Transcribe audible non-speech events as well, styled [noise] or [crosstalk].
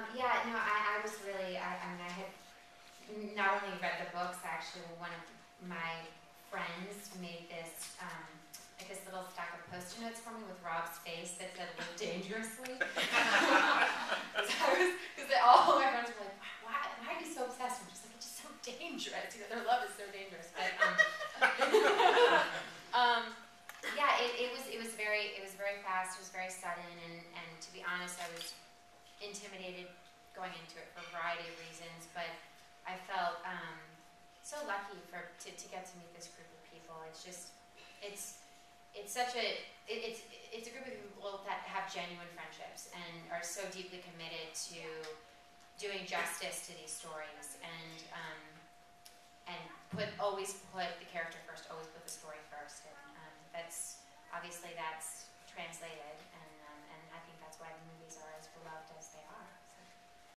Um, yeah, no, I, I was really, I, I mean, I had not only read the books, actually, one of my friends made this, um, like this little stack of post-it notes for me with Rob's face that said "Live dangerously." [laughs] Because all my friends were like, "Why, why are you so obsessed?" I'm just like, "It's just so dangerous. You know, their love is so dangerous." But um, [laughs] um, yeah, it, it was it was very it was very fast. It was very sudden, and and to be honest, I was intimidated going into it for a variety of reasons. But I felt um, so lucky for to, to get to meet this group of people. It's just it's it's such a it, it's it's a group of people that have genuine friendships and are so deeply committed to doing justice to these stories and um, and put always put the character first, always put the story first, and um, that's obviously that's translated, and